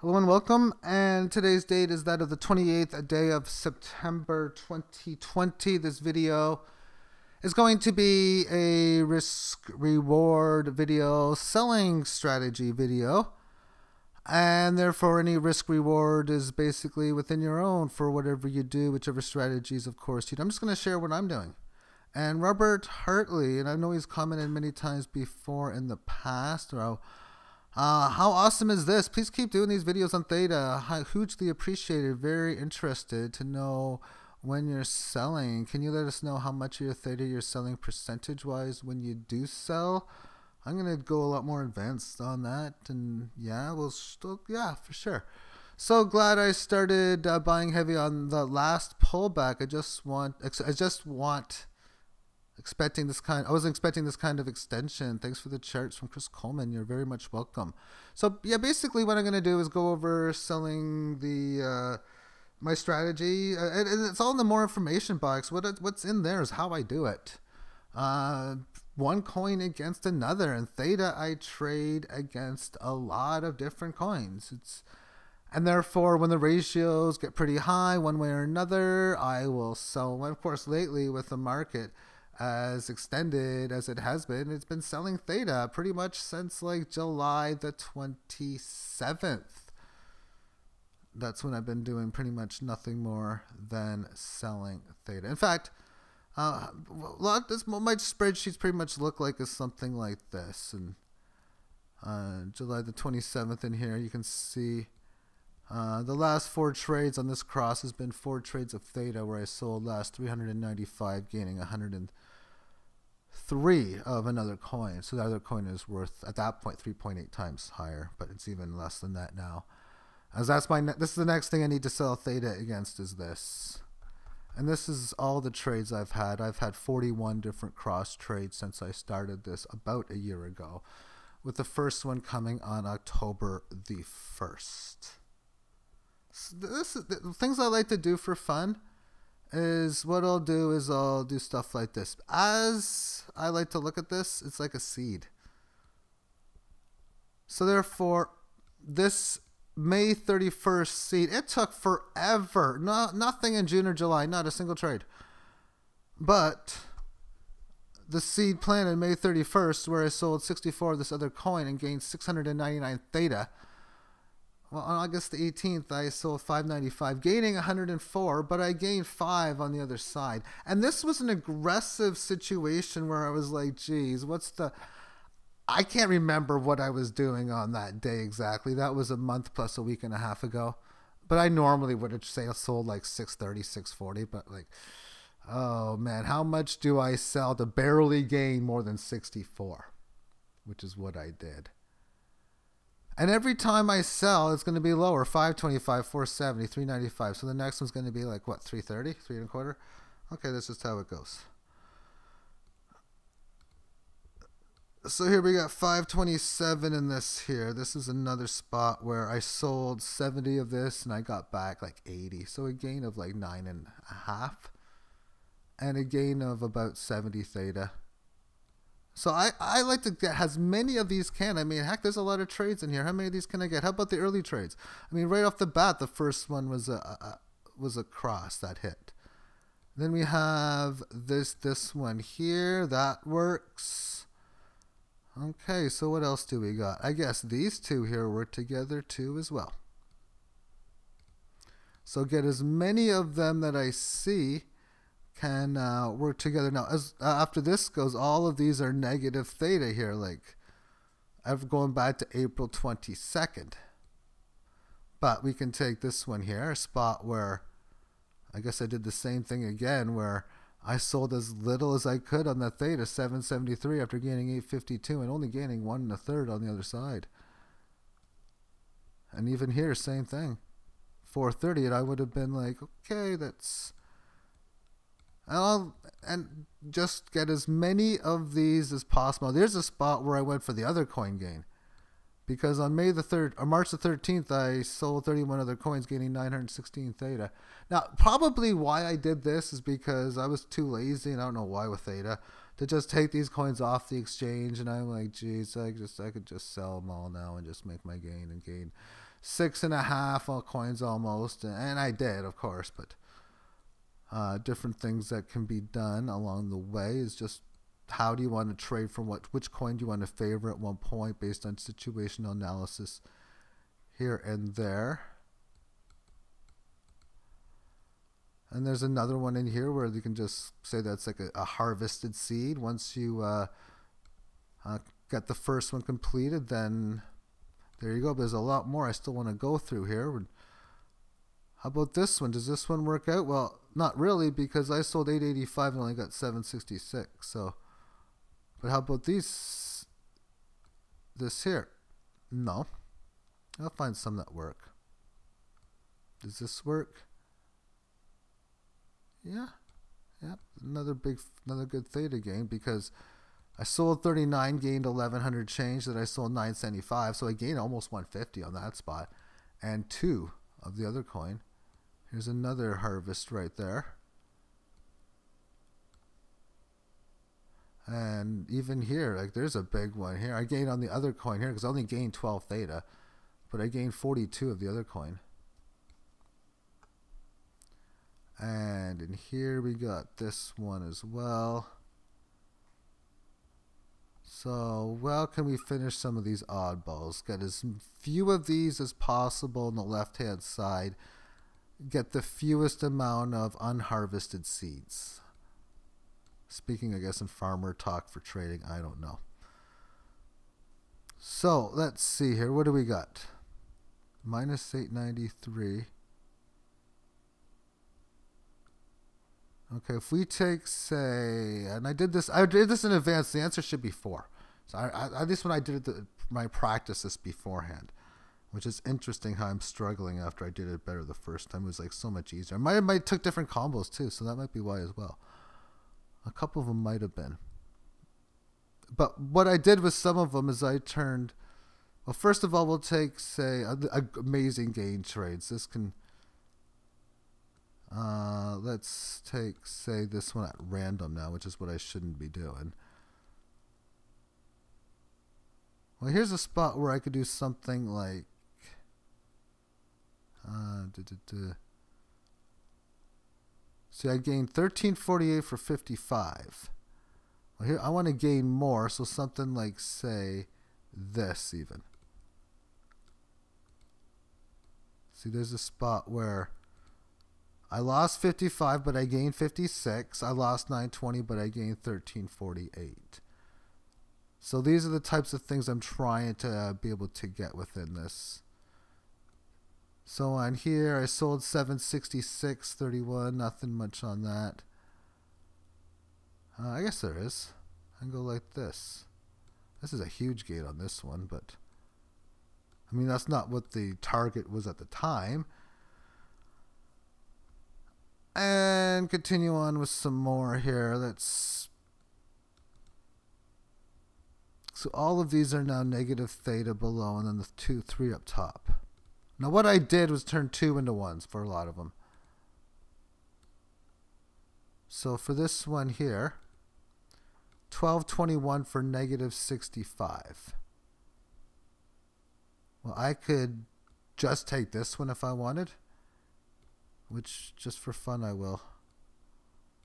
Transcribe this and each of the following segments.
Hello and welcome. And today's date is that of the 28th a day of September 2020. This video is going to be a risk reward video, selling strategy video. And therefore, any risk reward is basically within your own for whatever you do, whichever strategies, of course. You I'm just going to share what I'm doing. And Robert Hartley, and I know he's commented many times before in the past, or uh, how awesome is this? Please keep doing these videos on Theta. hugely appreciated. Very interested to know when you're selling. Can you let us know how much of your Theta you're selling percentage wise when you do sell? I'm gonna go a lot more advanced on that, and yeah, we'll still yeah for sure. So glad I started uh, buying heavy on the last pullback. I just want I just want expecting this kind I wasn't expecting this kind of extension. Thanks for the charts from Chris Coleman. You're very much welcome. So yeah, basically what I'm gonna do is go over selling the uh, my strategy. Uh, and it's all in the more information box. What what's in there is how I do it. Uh, one coin against another, and Theta I trade against a lot of different coins. It's and therefore, when the ratios get pretty high one way or another, I will sell. Of course, lately with the market, as extended as it has been, it's been selling Theta pretty much since like July the 27th. That's when I've been doing pretty much nothing more than selling Theta. In fact, uh, a lot this my spreadsheets pretty much look like is something like this. And uh, July the 27th in here, you can see uh, the last four trades on this cross has been four trades of Theta where I sold last 395, gaining 100 and three of another coin. So the other coin is worth at that point 3.8 times higher, but it's even less than that now. As that's my this is the next thing I need to sell theta against is this. And this is all the trades I've had. I've had 41 different cross trades since I started this about a year ago, with the first one coming on October the 1st. So this is the things I like to do for fun is what I'll do is I'll do stuff like this. As I like to look at this, it's like a seed. So therefore, this May 31st seed, it took forever. No, nothing in June or July, not a single trade. But the seed planted May 31st, where I sold 64 of this other coin and gained 699 theta well, on August the 18th, I sold 595, gaining 104, but I gained five on the other side. And this was an aggressive situation where I was like, geez, what's the. I can't remember what I was doing on that day exactly. That was a month plus a week and a half ago. But I normally would have say sold like 630, 640, but like, oh man, how much do I sell to barely gain more than 64? Which is what I did. And every time I sell, it's going to be lower 525, 470, 395. So the next one's going to be like what, 330, three and a quarter? Okay, this is how it goes. So here we got 527 in this here. This is another spot where I sold 70 of this and I got back like 80. So a gain of like nine and a half and a gain of about 70 theta. So I, I like to get as many of these can. I mean, heck, there's a lot of trades in here. How many of these can I get? How about the early trades? I mean, right off the bat, the first one was a, a was a cross that hit. Then we have this this one here that works. Okay, so what else do we got? I guess these two here work together too as well. So get as many of them that I see can uh, work together. Now, as uh, after this goes, all of these are negative theta here. Like, I've going back to April 22nd. But we can take this one here, a spot where I guess I did the same thing again, where I sold as little as I could on the theta, 773, after gaining 852 and only gaining one and a third on the other side. And even here, same thing. 430, and I would have been like, okay, that's I'll, and just get as many of these as possible. There's a spot where I went for the other coin gain. Because on May the 3rd, or March the 13th, I sold 31 other coins, gaining 916 theta. Now, probably why I did this is because I was too lazy, and I don't know why with theta, to just take these coins off the exchange, and I'm like, geez, I just I could just sell them all now and just make my gain and gain six and a half coins almost, and I did, of course, but uh, different things that can be done along the way is just how do you want to trade from what which coin do you want to favor at one point based on situational analysis here and there. And there's another one in here where you can just say that's like a, a harvested seed. Once you uh, uh, get the first one completed, then there you go. There's a lot more I still want to go through here. How about this one? Does this one work out? Well, not really because I sold 885 and only got 766. So, but how about these? This here? No. I'll find some that work. Does this work? Yeah. Yep. Another big, another good theta gain because I sold 39, gained 1100 change that I sold 975. So I gained almost 150 on that spot. And two of the other coin. Here's another harvest right there. And even here, like there's a big one here. I gained on the other coin here because I only gained 12 theta. But I gained 42 of the other coin. And in here we got this one as well. So, well, can we finish some of these oddballs? Get as few of these as possible on the left-hand side. Get the fewest amount of unharvested seeds. Speaking, I guess, in farmer talk for trading, I don't know. So, let's see here. What do we got? Minus 893. Okay, if we take, say, and I did this, I did this in advance. The answer should be four. So I, I at least when I did the, my practice this beforehand, which is interesting how I'm struggling after I did it better the first time. It was like so much easier. I might have might took different combos too, so that might be why as well. A couple of them might have been. But what I did with some of them is I turned. Well, first of all, we'll take say a, a amazing gain trades. This can uh, let's take, say, this one at random now, which is what I shouldn't be doing. Well, here's a spot where I could do something like... Uh, duh, duh, duh. See, I gained 1348 for 55. Well, here I want to gain more, so something like, say, this even. See, there's a spot where I lost 55, but I gained 56. I lost 920, but I gained 1348. So these are the types of things I'm trying to uh, be able to get within this. So on here, I sold 766.31. Nothing much on that. Uh, I guess there is. I can go like this. This is a huge gate on this one, but I mean that's not what the target was at the time and continue on with some more here. Let's. So all of these are now negative theta below, and then the two, three up top. Now what I did was turn two into ones for a lot of them. So for this one here, 1221 for negative 65. Well, I could just take this one if I wanted which just for fun I will.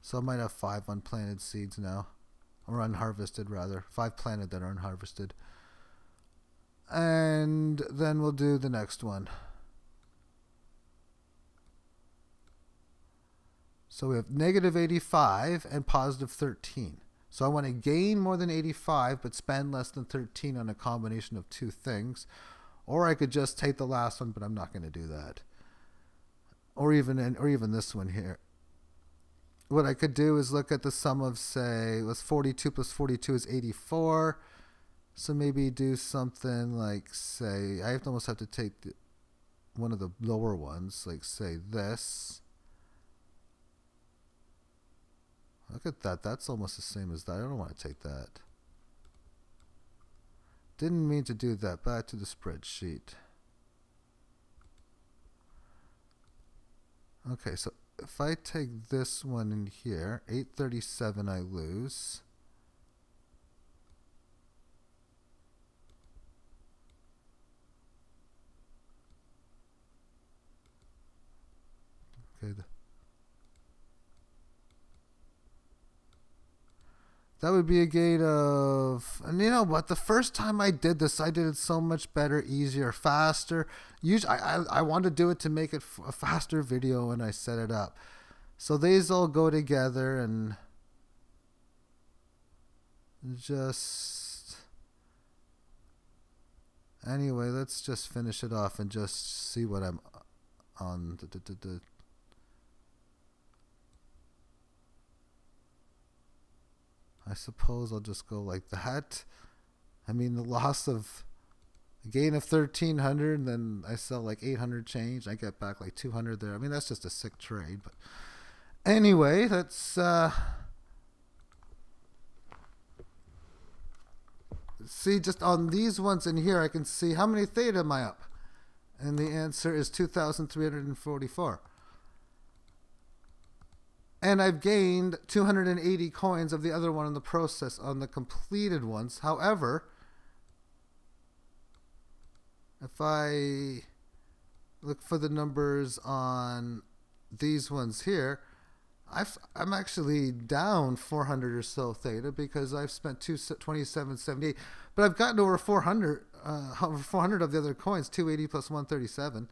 So I might have five unplanted seeds now, or unharvested rather. Five planted that are unharvested. And then we'll do the next one. So we have negative 85 and positive 13. So I want to gain more than 85 but spend less than 13 on a combination of two things. Or I could just take the last one, but I'm not going to do that or even or even this one here. What I could do is look at the sum of say was 42 plus 42 is 84. So maybe do something like say I have to almost have to take the, one of the lower ones, like say this. Look at that. That's almost the same as that. I don't want to take that. Didn't mean to do that. Back to the spreadsheet. Okay, so if I take this one in here, 837 I lose. That would be a gate of, and you know what? The first time I did this, I did it so much better, easier, faster. Usually, I, I, I wanted to do it to make it a faster video when I set it up. So these all go together and just, anyway, let's just finish it off and just see what I'm on. I suppose I'll just go like that. I mean the loss of a gain of 1300 and then I sell like 800 change I get back like 200 there. I mean that's just a sick trade but anyway that's uh see just on these ones in here I can see how many theta am I up? And the answer is 2344 and I've gained 280 coins of the other one in the process on the completed ones however if I look for the numbers on these ones here I've, I'm actually down 400 or so theta because I've spent 2778, but I've gotten over 400, uh, over 400 of the other coins, 280 plus 137.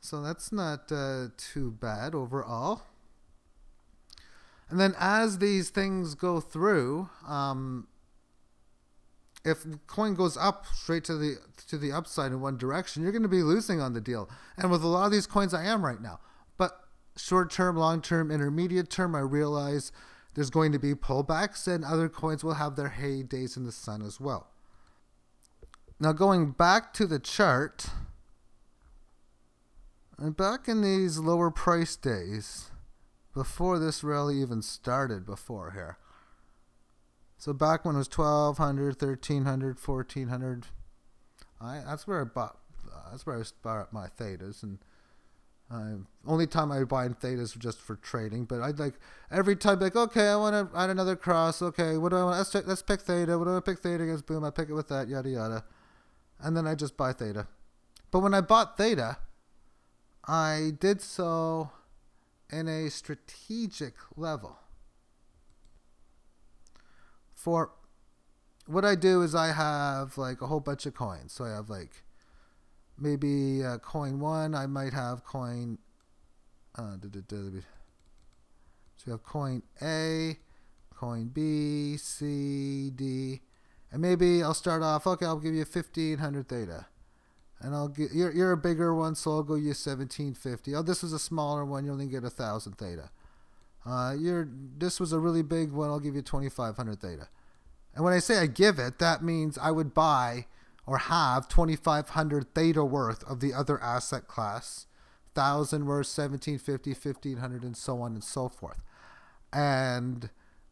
So that's not uh, too bad overall. And then as these things go through, um, if coin goes up straight to the to the upside in one direction, you're going to be losing on the deal. And with a lot of these coins, I am right now. But short term, long term, intermediate term, I realize there's going to be pullbacks and other coins will have their heydays in the sun as well. Now, going back to the chart, and back in these lower price days, before this rally even started, before here. So back when it was 1200, 1300, 1400, I that's where I bought that's where I bought my thetas and uh, only time I buy in thetas just for trading, but I'd like every time like okay, I want to add another cross. Okay, what do I want? Let's check, let's pick theta. What do I pick theta against? Boom, I pick it with that. Yada yada, and then I just buy theta. But when I bought theta, I did so in a strategic level. For what I do is I have like a whole bunch of coins. So I have like maybe uh, coin one, I might have coin. Uh, so we have coin A, coin B, C, D, and maybe I'll start off. Okay, I'll give you 1500 theta, and I'll get you're you're a bigger one, so I'll go you 1750. Oh, this was a smaller one. You only get a thousand theta. Uh, you're this was a really big one. I'll give you 2500 theta. And when I say I give it, that means I would buy or have 2500 theta worth of the other asset class, 1000 worth, 1750, 1500, and so on and so forth. And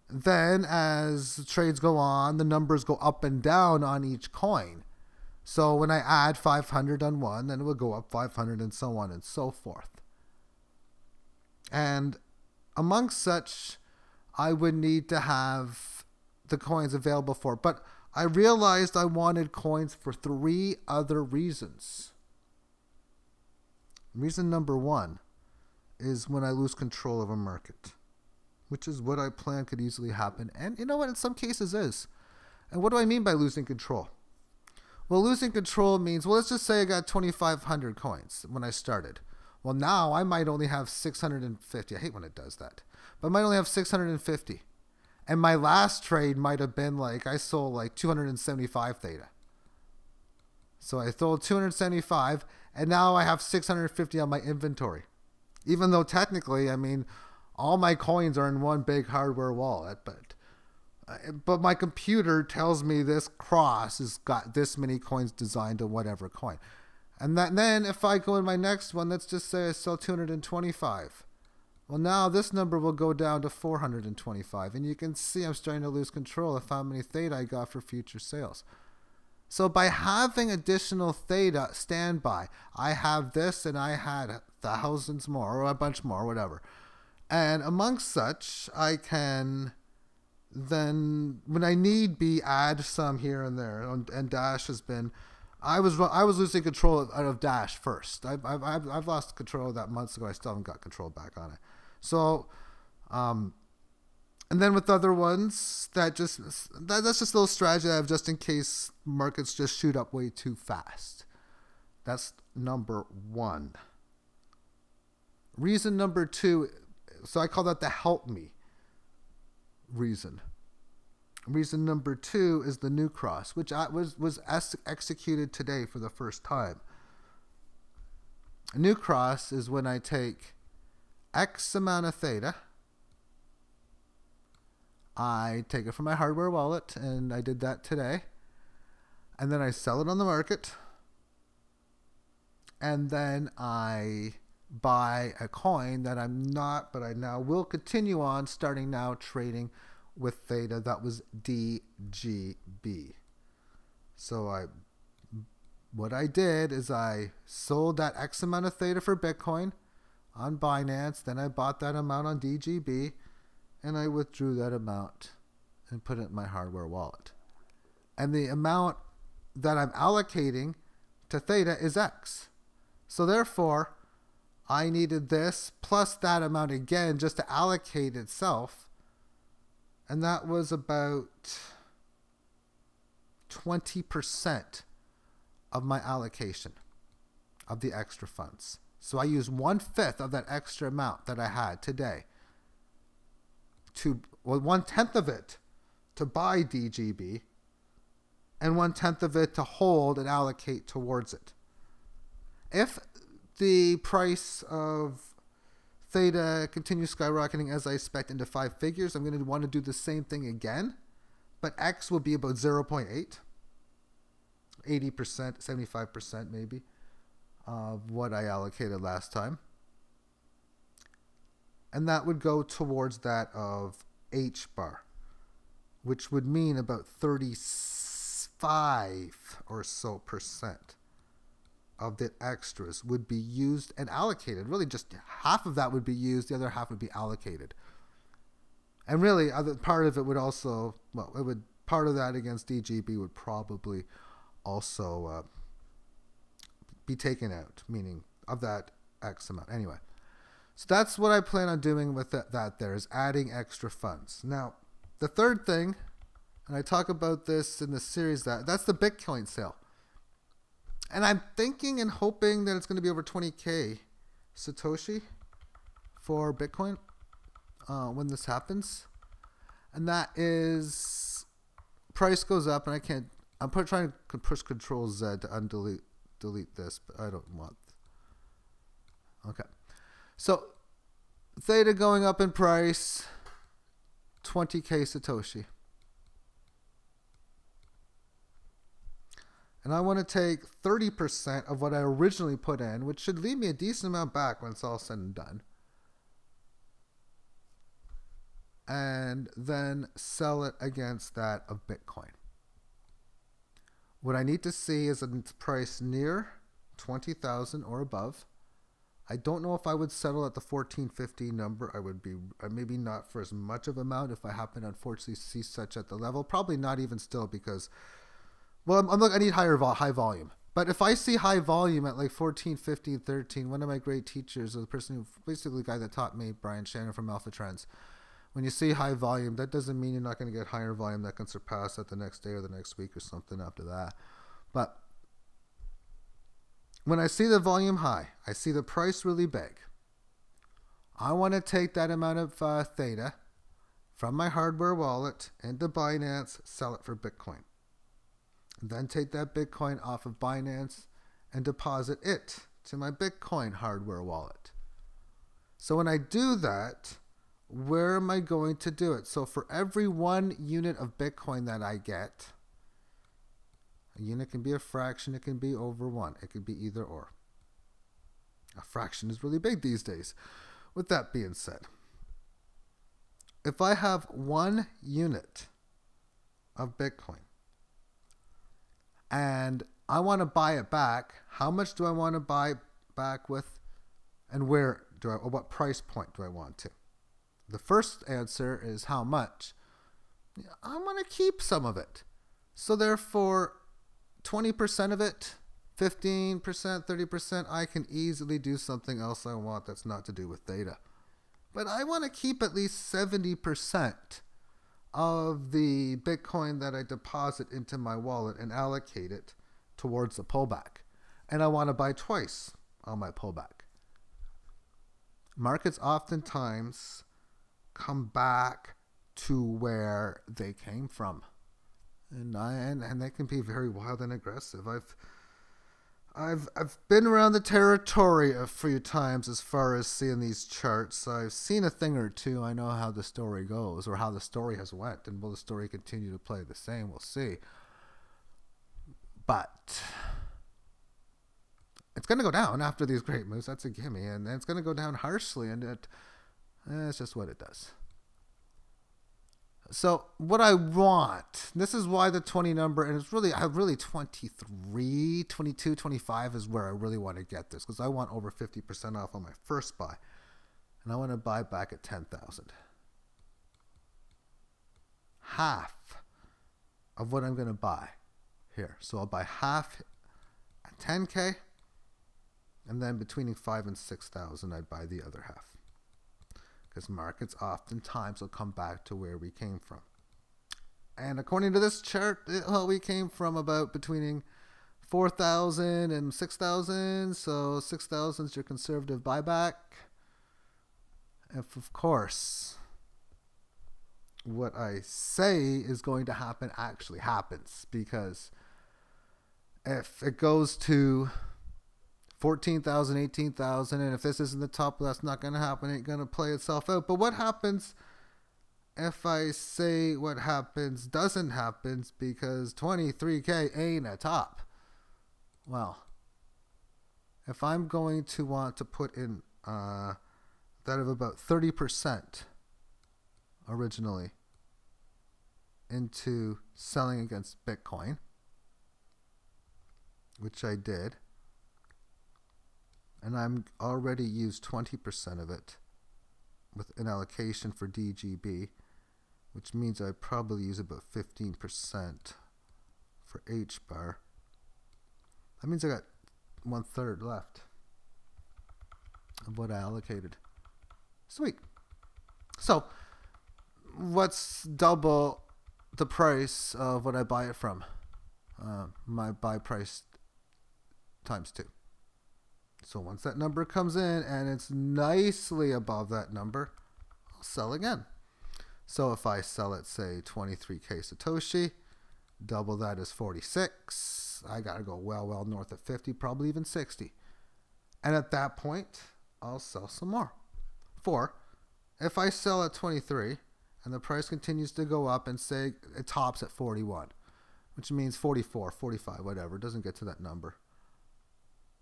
then as trades go on, the numbers go up and down on each coin. So when I add 500 on one, then it will go up 500 and so on and so forth. And amongst such, I would need to have the coins available for. But I realized I wanted coins for three other reasons. Reason number one is when I lose control of a market, which is what I plan could easily happen. And you know what? In some cases is. And what do I mean by losing control? Well, losing control means, well, let's just say I got 2,500 coins when I started. Well, now I might only have 650. I hate when it does that. But I might only have 650. And my last trade might have been like I sold like 275 theta. So I sold 275 and now I have 650 on my inventory. Even though technically, I mean, all my coins are in one big hardware wallet, but but my computer tells me this cross has got this many coins designed to whatever coin. And, that, and then if I go in my next one, let's just say I sell 225. Well, now this number will go down to 425, and you can see I'm starting to lose control of how many theta I got for future sales. So by having additional theta standby, I have this and I had thousands more, or a bunch more, whatever. And amongst such, I can then, when I need be, add some here and there. And Dash has been, I was I was losing control of, of Dash first. I've, I've, I've lost control of that months ago. I still haven't got control back on it. So, um, and then with other ones, that just that, that's just a little strategy I have just in case markets just shoot up way too fast. That's number one. Reason number two, so I call that the help me reason. Reason number two is the new cross, which I was was executed today for the first time. A new cross is when I take X amount of theta I take it from my hardware wallet, and I did that today. And then I sell it on the market. And then I buy a coin that I'm not, but I now will continue on starting now trading with Theta. That was DGB. So I what I did is I sold that X amount of Theta for Bitcoin on Binance. Then I bought that amount on DGB and I withdrew that amount and put it in my hardware wallet. And the amount that I'm allocating to theta is X. So therefore, I needed this plus that amount again just to allocate itself. And that was about 20% of my allocation of the extra funds. So I used one fifth of that extra amount that I had today to well one tenth of it to buy DGB and one tenth of it to hold and allocate towards it. If the price of theta continues skyrocketing as I expect into five figures, I'm going to want to do the same thing again, but X will be about 0.8, 80%, 75% maybe of what I allocated last time. And that would go towards that of H bar, which would mean about 35 or so percent of the extras would be used and allocated. Really, just half of that would be used, the other half would be allocated. And really, other part of it would also, well, it would part of that against DGB would probably also uh, be taken out, meaning of that X amount. Anyway, so that's what I plan on doing with that, that there is adding extra funds. Now, the third thing, and I talk about this in the series that that's the Bitcoin sale. And I'm thinking and hoping that it's going to be over 20k Satoshi for Bitcoin uh, when this happens. And that is price goes up, and I can't. I'm trying to push Control Z to undelete delete this, but I don't want. Okay. So Theta going up in price, 20k Satoshi. And I want to take 30% of what I originally put in, which should leave me a decent amount back when it's all said and done. And then sell it against that of Bitcoin. What I need to see is a price near 20,000 or above. I don't know if I would settle at the 1450 number. I would be uh, maybe not for as much of amount if I happen to unfortunately see such at the level. Probably not even still because, well, I'm, I'm look, I need higher high volume. But if I see high volume at like 14, 15, 13, one of my great teachers, or the person who basically the guy that taught me, Brian Shannon from Alpha Trends, when you see high volume, that doesn't mean you're not going to get higher volume that can surpass that the next day or the next week or something after that. But when I see the volume high, I see the price really big. I want to take that amount of uh, theta from my hardware wallet into Binance, sell it for Bitcoin. Then take that Bitcoin off of Binance and deposit it to my Bitcoin hardware wallet. So when I do that, where am I going to do it? So for every one unit of Bitcoin that I get, a unit can be a fraction, it can be over 1. It could be either or. A fraction is really big these days. With that being said, if I have one unit of Bitcoin and I want to buy it back, how much do I want to buy back with and where do I, or what price point do I want to? The first answer is how much. I want to keep some of it. So therefore, 20% of it, 15%, 30%, I can easily do something else I want that's not to do with theta. But I want to keep at least 70% of the Bitcoin that I deposit into my wallet and allocate it towards the pullback. And I want to buy twice on my pullback. Markets oftentimes come back to where they came from. And I and, and they can be very wild and aggressive. I've I've I've been around the territory a few times as far as seeing these charts. I've seen a thing or two. I know how the story goes or how the story has went, and will the story continue to play the same? We'll see. But it's going to go down after these great moves. That's a gimme, and it's going to go down harshly, and it, eh, it's just what it does. So what I want, this is why the 20 number, and it's really, I really 23, 22, 25 is where I really want to get this because I want over 50% off on my first buy. And I want to buy back at 10,000. Half of what I'm going to buy here. So I'll buy half at 10K and then between 5 and 6,000 I'd buy the other half because markets oftentimes will come back to where we came from. And according to this chart, well, we came from about between 4,000 and 6,000. So 6,000 is your conservative buyback. If, of course, what I say is going to happen actually happens because if it goes to 14,000, 18,000. And if this isn't the top, that's not going to happen. It ain't going to play itself out. But what happens if I say what happens doesn't happen because 23K ain't a top? Well, if I'm going to want to put in uh, that of about 30% originally into selling against Bitcoin, which I did and I'm already used 20% of it with an allocation for DGB, which means I probably use about 15% for H bar. That means I got one third left of what I allocated. Sweet. So, what's double the price of what I buy it from? Uh, my buy price times two. So once that number comes in and it's nicely above that number, I'll sell again. So if I sell it, say 23K Satoshi, double that is 46. I got to go well, well north of 50, probably even 60. And at that point, I'll sell some more. Four, if I sell at 23 and the price continues to go up and say it tops at 41, which means 44, 45, whatever, doesn't get to that number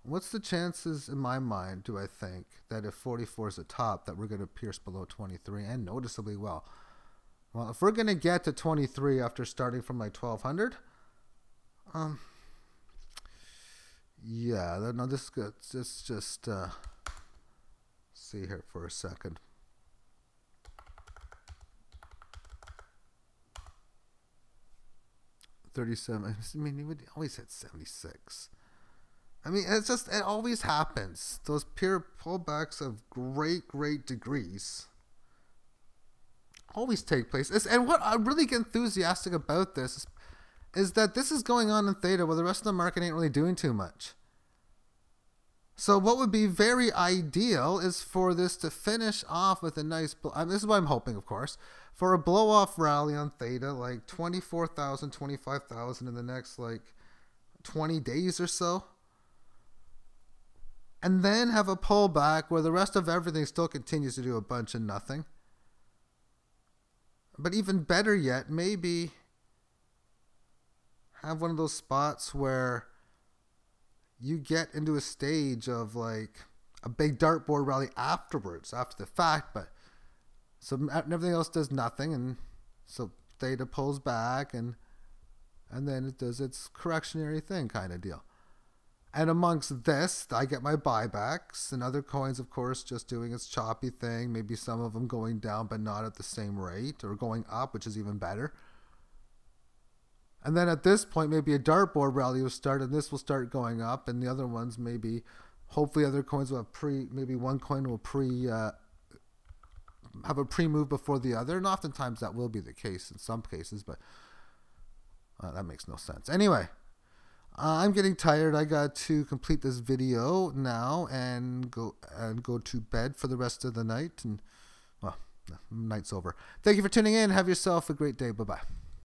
What's the chances in my mind, do I think, that if 44 is the top, that we're going to pierce below 23 and noticeably well? Well, if we're going to get to 23 after starting from like 1200, um, yeah, no, this gets, this just, uh, see here for a second. Thirty-seven. I mean, he would always hit seventy-six. I mean, it's just, it always happens. Those pure pullbacks of great, great degrees always take place. It's, and what I really get enthusiastic about this is, is that this is going on in theta where the rest of the market ain't really doing too much. So what would be very ideal is for this to finish off with a nice. I mean, this is what I'm hoping, of course, for a blow off rally on theta, like 24,000, 25,000 in the next like 20 days or so and then have a pullback where the rest of everything still continues to do a bunch of nothing. But even better yet, maybe have one of those spots where you get into a stage of like a big dartboard rally afterwards, after the fact, but so everything else does nothing, and so theta pulls back, and and then it does its correctionary thing, kind of deal. And amongst this, I get my buybacks and other coins, of course, just doing its choppy thing. Maybe some of them going down, but not at the same rate, or going up, which is even better. And then at this point, maybe a dartboard rally will start, and this will start going up, and the other ones maybe, hopefully, other coins will have pre. Maybe one coin will pre uh, have a pre move before the other, and oftentimes that will be the case in some cases, but uh, that makes no sense. Anyway, uh, I'm getting tired. I got to complete this video now and go and go to bed for the rest of the night. And well, night's over. Thank you for tuning in. Have yourself a great day. Bye bye.